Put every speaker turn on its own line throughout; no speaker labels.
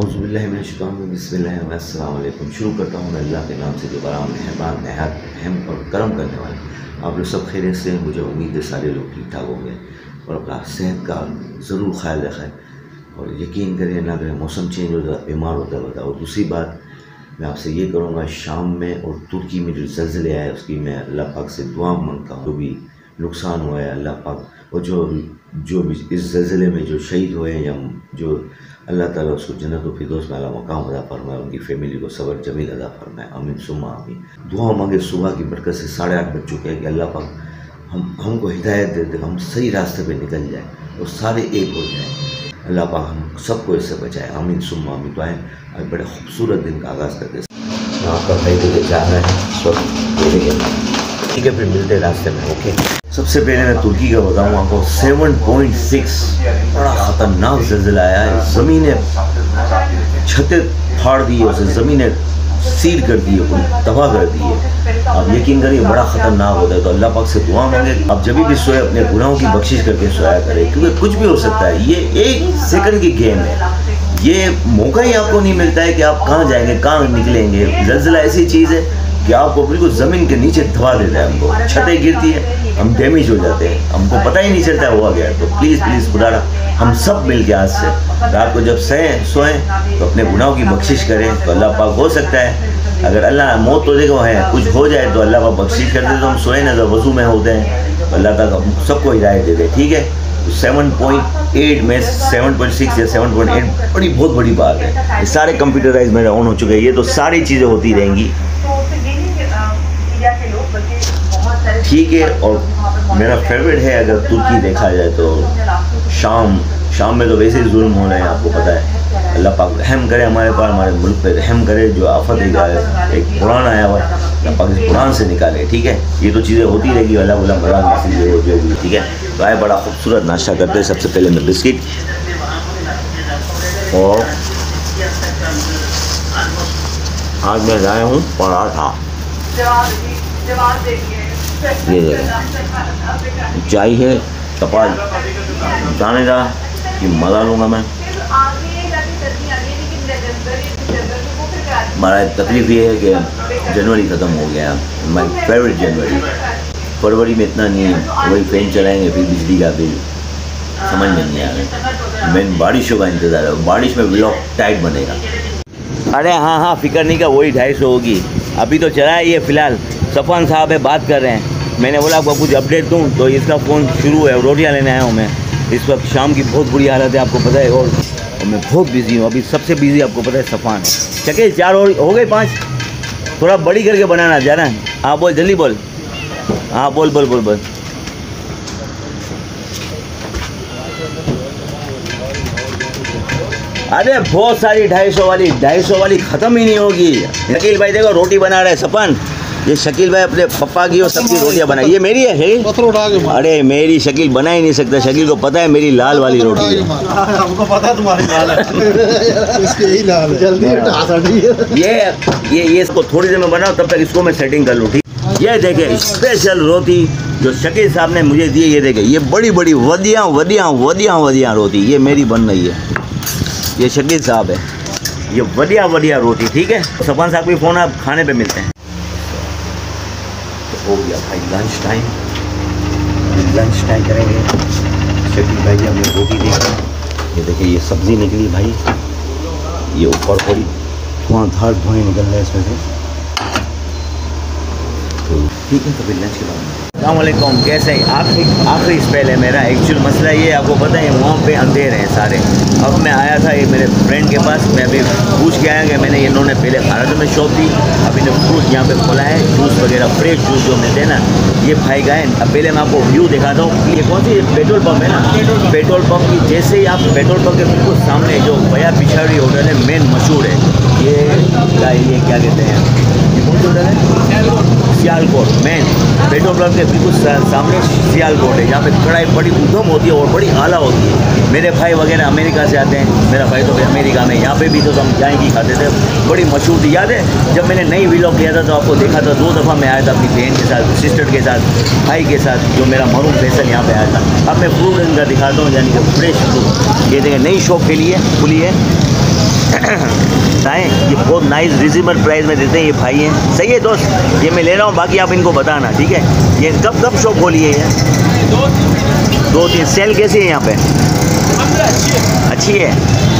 अज़बिल्लिमिनशैतानिर्रजीम शुरू करता हूँ मैं अल्लाह के नाम से, जो बड़ा मेहरबान नहायत रहम और करम करने वाला आप लोग सब खैरियत से मुझे उम्मीद है सारे लोग ठीक ठाक होंगे और अपना सेहत का ज़रूर ख्याल रखें। और यकीन करें, ना करें, मौसम चेंज होता बीमार होता है और दूसरी बात, मैं आपसे ये करूँगा, शाम में और तुर्की में जो जल्जले आए, उसकी मैं अल्लाह पाक से दुआ माँगता हूँ, जो भी नुकसान हुआ है, अल्लाह पाक और जो जो भी, इस जल्जले में जो शहीद हुए हैं या जो अल्लाह ताला उसको जन्नत फिरदौस में अला मकाम अदा फरमाए, उनकी फैमिली को सबर जमील अदा फरमाए। अमीन सुमा अमीन दुआ मांगे सुबह की बरकत से साढ़े आठ बज चुके हैं कि अल्लाह पाक हम, हमको हिदायत दे दे हम सही रास्ते पे निकल जाए और सारे एक हो जाए। अल्लाह पाक हम सबको इससे बचाए। अमीन सुमा अमीन तो आए आज बड़े खूबसूरत दिन का आगाज़ करते आपका भाई तो जा रहा है ठीक है, फिर मिलते हैं रास्ते में ओके सबसे पहले मैं तुर्की का बताऊँ आपको 7.6 बड़ा ख़तरनाक जल्जला आया है ज़मीनें छतें फाड़ दी है उसे, ज़मीनें सील कर दी है, पूरी तबाह कर दी है। आप यकीन करिए बड़ा ख़तरनाक होता है तो अल्लाह पाक से दुआ मांगे, आप जब भी सोए, अपने गुनाहों की बख्शिश करके सोया करें, क्योंकि कुछ भी हो सकता है, ये एक सेकंड की गेम है। ये मौका ही आपको नहीं मिलता है कि आप कहाँ जाएँगे, कहाँ निकलेंगे। जल्जला ऐसी चीज़ है कि आपको बिल्कुल ज़मीन के नीचे दबा देता है हमको। छतें गिरती है, हम डैमेज हो जाते हैं। हमको पता ही नहीं चलता हुआ गया तो प्लीज़ प्लीज़ खुदा हम सब मिल के आज से रात को जब सें सोएँ तो अपने गुनाहों की बख्शिश करें तो अल्लाह पाक हो सकता है। अगर अल्लाह मौत तो देखो है, कुछ हो जाए तो अल्लाह पाक बख्शिश कर दे तो हम सोए ना जब वज़ू में होते हैं। तो अल्लाह तक हम सबको हिदायत दे दे, ठीक है? सेवन पॉइंट एट में सेवन पॉइंट सिक्स या सेवन पॉइंट एट बड़ी, बहुत बड़ी बात है। सारे कंप्यूटराइज मेरे ऑन हो चुके हैं। ये तो सारी चीज़ें होती रहेंगी। ठीक है, और मेरा फेवरेट है अगर तुर्की देखा जाए तो। शाम शाम में तो वैसे ही जुल्म हो रहे हैं, आपको पता है। अल्लाह पाक रहम करे हमारे पास हमारे मुल्क पे रहम करे, जो आफत एक एक कुरान आया हुआ अल्लाह पाक इस कुरान से निकाले, ठीक है? ये तो चीज़ें होती रहेगी, अल्लाह बुला बड़ा चीज़ें हो जाएगी ठीक है? तो आए बड़ा खूबसूरत नाश्ता करते हैं, सबसे पहले मैं बिस्किट और आज मैं लाया हूँ पराठा। ये देखो चाय है, कपाल। जाने का कि मज़ा लूँगा मैं। हमारा तकलीफ़ ये है कि जनवरी ख़त्म हो गया। माई फेवरेट जनवरी। फरवरी में इतना नहीं है वही फ़ैन चलाएँगे फिर बिजली का बिल। समझ में नहीं आ रहा मैं बारिशों का इंतज़ार है। बारिश में ब्लॉक टाइट बनेगा। अरे हाँ हाँ फ़िक्र नहीं का वही ढाई सौ होगी। अभी तो चला है ये फ़िलहाल। सफ़ान साहब है बात कर रहे हैं। मैंने बोला आपको कुछ अपडेट दूँ? तो इसका फ़ोन शुरू है रोटियाँ लेने आया हूँ मैं। इस वक्त शाम की बहुत बुरी हालत है आपको पता है और, मैं बहुत बिज़ी हूँ। अभी सबसे बिज़ी आपको पता है सफ़ान चके चार और हो गए पाँच? थोड़ा बड़ी करके बनाना जाना है। हाँ बोल जल्दी बोल। हाँ बोल बोल बोल बोल। अरे बहुत सारी ढाई सौ वाली ढाई सौ वाली ख़त्म ही नहीं होगी। शकील भाई देखो रोटी बना रहे सपन ये शकील भाई अपने पप्पा की और सबकी रोटियाँ बनाई। ये मेरी है, है? अरे मेरी शकील बना ही नहीं सकता। शकील को पता है मेरी लाल वाली रोटी है।
हमको पता तुम्हारी लाल है। लाल है। जल्दी
ये ये ये इसको थोड़ी देर में बनाओ तब तक इसको मैं सेटिंग कर लूँ ठीक? ये देखे स्पेशल रोटी जो शकील साहब ने मुझे दी ये देखे ये बड़ी बड़ी वदियाँ वदियाँ वदियाँ वदियाँ रोटी ये मेरी बन रही है। ये शकील साहब है। ये वदिया वदिया रोटी ठीक है? सफान साहब की फ़ोन आप खाने पे मिलते हैं। हो गया भाई लंच टाइम लंच टाइम करेंगे शकील भाई हमने रोटी देखा ये देखिए, ये सब्ज़ी निकली भाई। ये ऊपर थोड़ी धुआँ धार धुएँ निकल रहे हैं इसमें से। तो ठीक है तो फिर लंच के बाद अल्लाम कैसे हैं? आखिरी आखिरी स्पेल है मेरा एक्चुअल मसला ये है आपको पता है वहाँ पे अंधेर हैं सारे। अब मैं आया था ये मेरे फ्रेंड के पास मैं अभी पूछ के आया कि मैंने इन्होंने पहले भारत में शॉप दी अभी ने फ्रूट यहाँ पे खोला है जूस वगैरह फ्रेश जूस जो मिलते हैं ना ये भाई गए अब पहले मैं आपको व्यू दिखाता हूँ ये कौन सी पेट्रोल पम्प है ना? पेट्रोल पम्प की जैसे ही आप पेट्रोल पम्प के बिल्कुल सामने जो बया पिछाड़ी होटल है मेन मशहूर है ये ये क्या कहते हैं? ये कौन सी होटल है? सियालकोट मेन पेट्रोल पंप के बिल्कुल सामने सियालकोट है। जहाँ पे कढ़ाई बड़ी उधम होती है और बड़ी आला होती है। मेरे भाई वगैरह अमेरिका से आते हैं। मेरा भाई तो अमेरिका में यहाँ पे भी तो हम चाय की खाते थे। बड़ी मशहूर थी। याद है, जब मैंने नई व्लॉग किया था तो आपको देखा था, दो दफ़ा मैं आया था अपनी बहन के साथ सिस्टर के साथ, भाई के साथ, जो मेरा मरूम फैसल यहाँ पे आया था। अब मैं फ्रूट इनका दिखाता हूँ, यानी कि फ्रेश फ्रूट ये देखें नई शॉप के लिए, खुली है। बताएँ ये बहुत नाइस रिजनेबल प्राइस में देते हैं, ये भाई हैं। सही है दोस्त, ये मैं ले रहा हूँ, बाकी आप इनको बताना, ठीक है? ये कब कब शॉप खोली है दो तीन सेल कैसी है यहाँ पे? अच्छी है।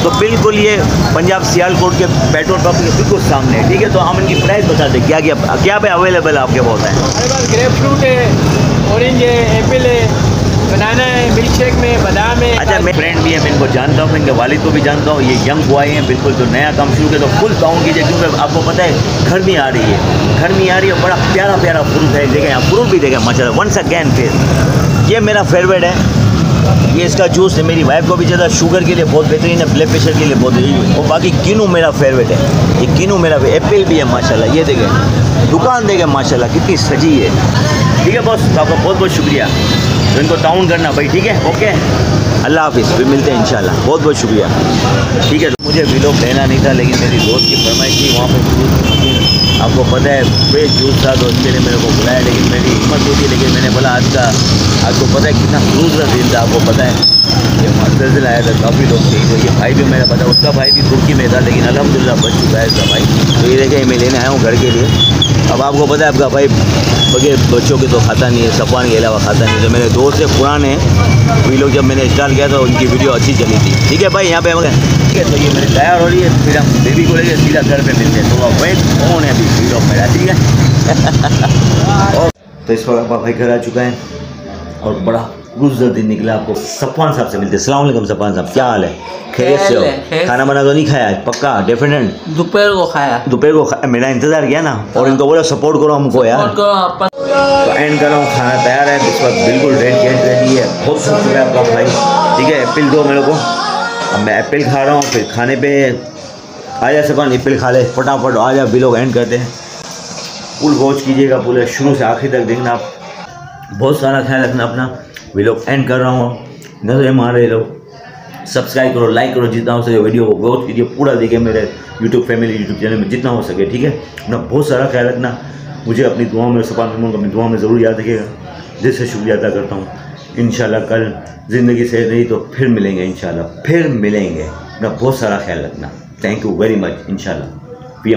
तो बिल्कुल ये पंजाब सियालकोट के पेट्रोल पंप के बिल्कुल सामने है, ठीक है? तो हम इनकी प्राइस बता दें क्या क्या क्या पे अवेलेबल आपके बहुत है
ग्रेप फ्रूट है ऑरेंज है एप्पल है। बनाना है मिल्क शेक में, बादाम है
अच्छा मैं फ्रेंड भी है, मैं इनको जानता हूँ इनके वालिद को भी जानता हूँ, ये यंग बॉय हैं, बिल्कुल जो नया काम शुरू किया तो फुल काउंट कीजिए क्योंकि आपको पता है गर्मी आ रही है। गर्मी आ रही है, बड़ा प्यारा प्यारा फ्रूट है, देखें, आप फ्रूट भी देखें माशा वंस अगैन फिर। ये मेरा फेवरेट है। ये इसका जूस है, मेरी वाइफ को भी ज़्यादा शुगर के लिए बहुत बेहतरीन है ब्लड प्रेशर के लिए बहुत है और बाकी किनू मेरा फेवरेट है। ये किनू मेरा एप्पल भी है, माशाल्लाह, ये देखें, दुकान देखें, माशाल्लाह, कितनी सजी है। ठीक है बॉस आपका बहुत बहुत शुक्रिया। तो इनको टाउन करना भाई, ठीक है? ओके अल्लाह हाफिज़, फिर मिलते हैं इंशाल्लाह। बहुत बहुत शुक्रिया। ठीक है मुझे विलोक लेना नहीं था, लेकिन मेरी दोस्त की फरमाइश थी, वहाँ पर आपको पता है फ्रेश जूस था तो इसके लिए मेरे को बुलाया, लेकिन मेरी हिम्मत होती, लेकिन मैंने बोला, आज का आपको पता है कितना खूबसूरत दिन था, आपको पता है। ये मंजिल आया था, काफ़ी लोग थे तो ये भाई भी मेरा पता उसका भाई भी तुर्की में था लेकिन अलहमदिल्ला बच चुका है इसका भाई। तो ये देखें, मैं लेने आया हूँ घर के लिए। अब आपको पता है, आपका भाई बगैर बच्चों के तो खाता नहीं है सफान के अलावा खाता नहीं तो मेरे दोस्त से पुराने वही लोग जब मैंने स्टार्ट किया तो उनकी वीडियो अच्छी चली थी। ठीक है भाई, यहाँ पे हम ठीक है तो ये मेरी तैयार हो रही है, फिर हम बेबी को लेकर सीधा घर पे मिलते हैं। तो अब वेट कौन है अभी वीडियो मेरा, ठीक है? तो इस वक्त भाई घर आ चुका है, और बड़ा गुजर दिन निकला आपको सफान साहब से मिलते हैं। सलाम सफान साहब क्या हाल है? खैरियत से हो? खाना बना तो नहीं खाया? पक्का? डेफिनेट
दोपहर को खाया।
दोपहर को खा- मेरा इंतज़ार किया ना और इनको बोला सपोर्ट करो हमको यार. तो एंड कर रहा हूँ खाना तैयार है इस वक्त बिल्कुल रेड गेट रेडी है। बहुत शुक्र है आपका भाई। ठीक है एप्पल दो मेरे को। अब मैं एप्पल खा रहा हूँ फिर खाने पे आ जा सफान एप्पल खा ले। फटाफट आ जा बिलोग एंड करते हैं। फुल वॉच कीजिएगा पूरे शुरू से आखिर तक देखना आप। बहुत सारा ख्याल रखना अपना। वीडियो एंड कर रहा हूँ नज़रें मार रहे लोग सब्सक्राइब करो लाइक करो जितना हो सके वीडियो को वॉच कीजिए पूरा देखिए मेरे यूट्यूब फैमिली यूट्यूब चैनल में जितना हो सके ठीक है अपना बहुत सारा ख्याल रखना मुझे अपनी दुआओं में सपा मेमों अपनी दुआओं में ज़रूर याद रखिएगा दिल से शुक्रिया अदा करता हूँ इन कल ज़िंदगी से नहीं तो फिर मिलेंगे इन फिर मिलेंगे अपना बहुत सारा ख्याल रखना थैंक यू वेरी मच इन शाला पी